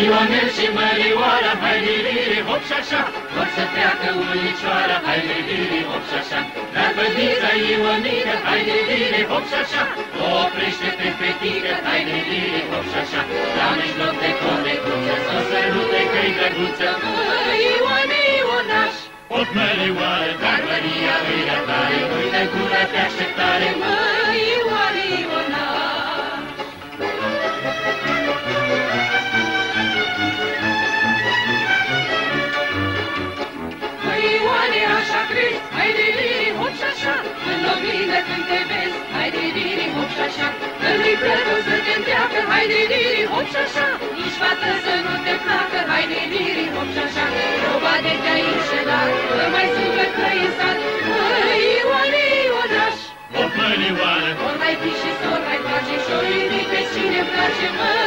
Ionel și Mărioara, hai liriri, hop și așa, vor să treacă ulicioara, hai liriri, hop și așa. Dar bădița Ioniră, hai liriri, hop și așa, oprește-te fetică, hai liriri, hop și așa. La mijloc de conecuță, să sărute că-i drăguță, Măi, Ioane, Ionaș, Hop Mărioară, oglindă când te vezi, hai de liri, hop și așa, când nu-i prea rău să te întreacă, hai de liri, hop și așa, nici fată să nu te placă, hai de liri, hop și așa, proba de te-ai înșelat, că mai suflet că e sat, măi, Ioane, Ionaș, Hop Mărioară, ori mai fi și sor mai face și ori iubit pe cine-mi place, măi, Ioane, Ionaș.